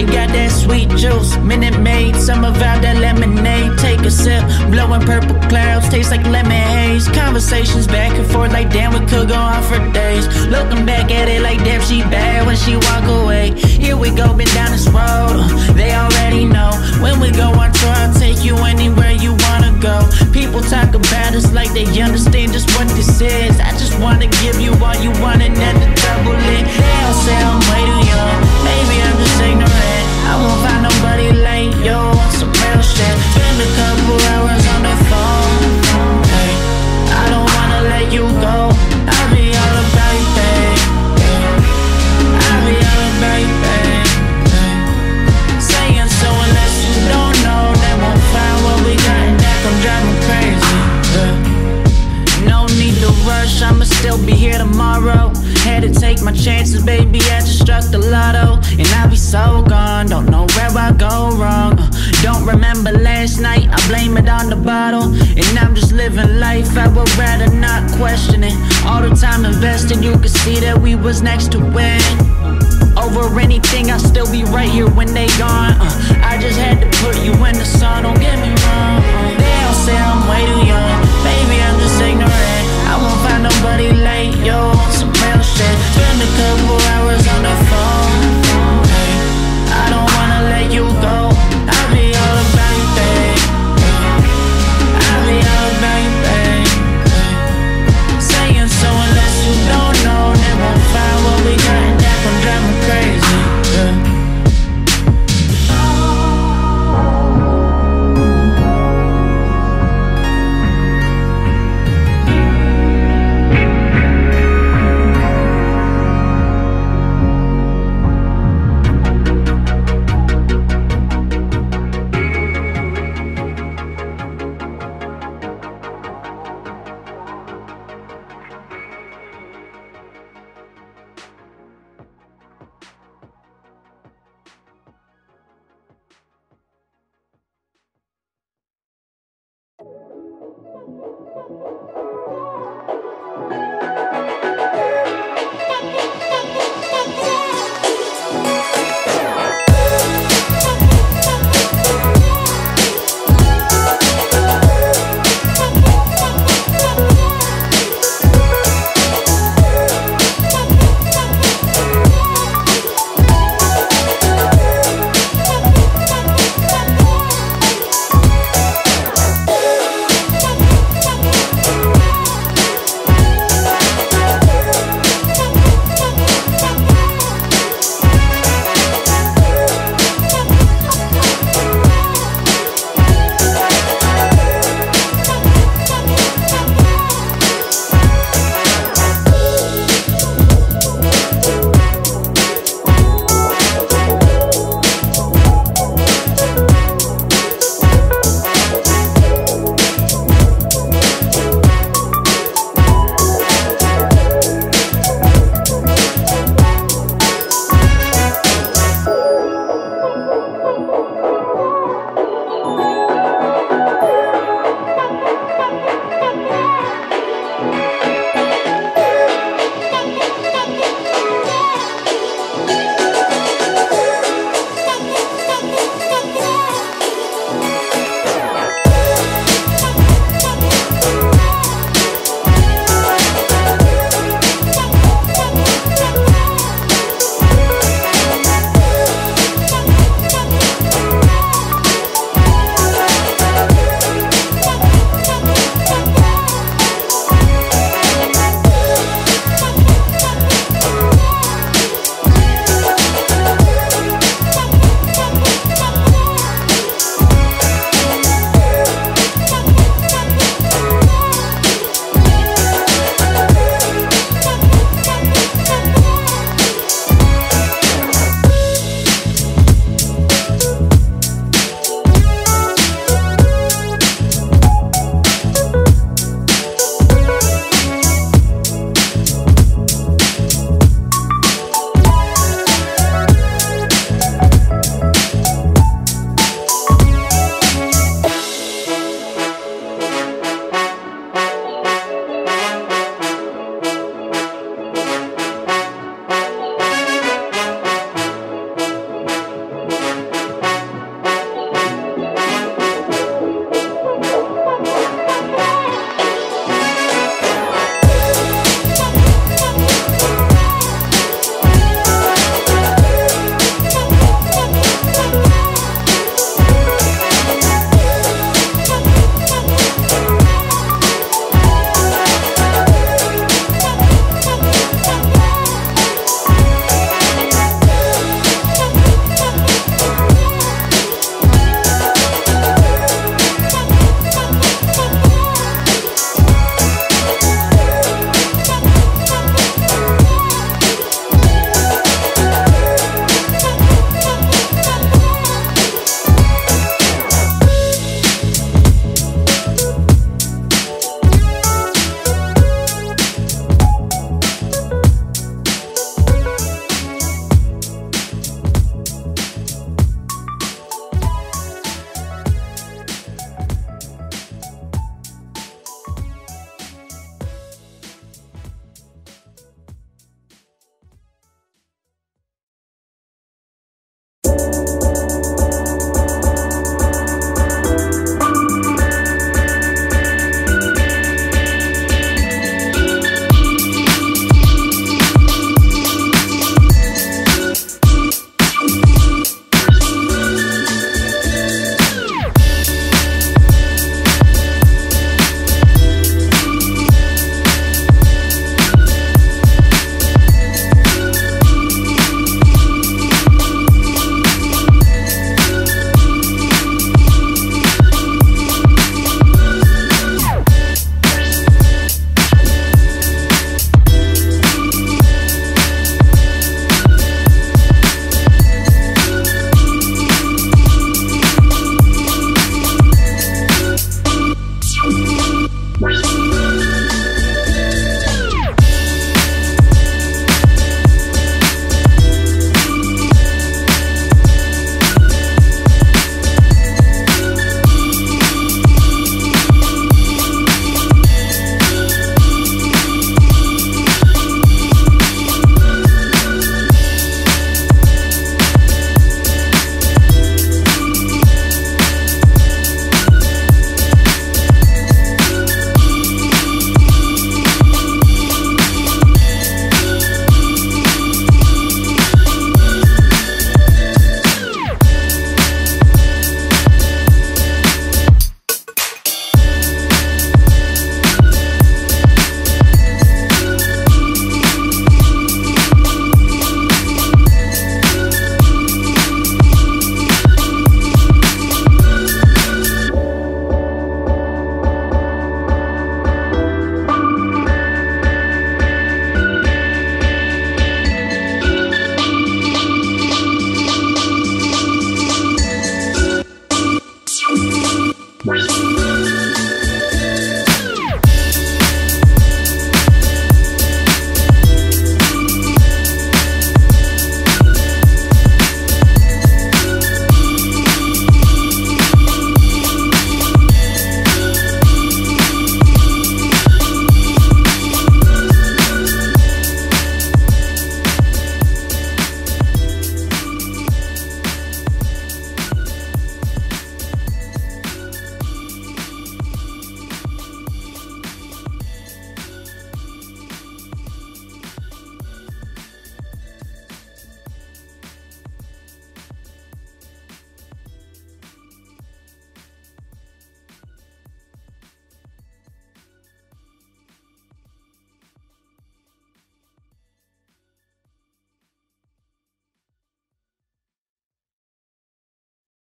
She got that sweet juice, Minute Maid, some of out that lemonade. Take a sip, blowing purple clouds, taste like lemon haze. Conversations back and forth like damn, we could go on for days. Looking back at it like damn, she bad when she walk away. Here we go, been down this road, they already know. When we go on tour, I'll take you anywhere you wanna go. People talk about us like they understand just what this is. I just wanna give you all you want and then the double it. They all say I'm way too young, maybe I'm just ignorant. Go wrong. Don't remember last night, I blame it on the bottle. And I'm just living life, I would rather not question it. All the time invested, you could see that we was next to win. Over anything, I'll still be right here when they gone. Uh, I just had to put you in the sun, don't get me wrong. They all say I'm way too young, baby, I'm just ignorant. I won't find nobody like you some real shit. Spend a couple hours on the phone.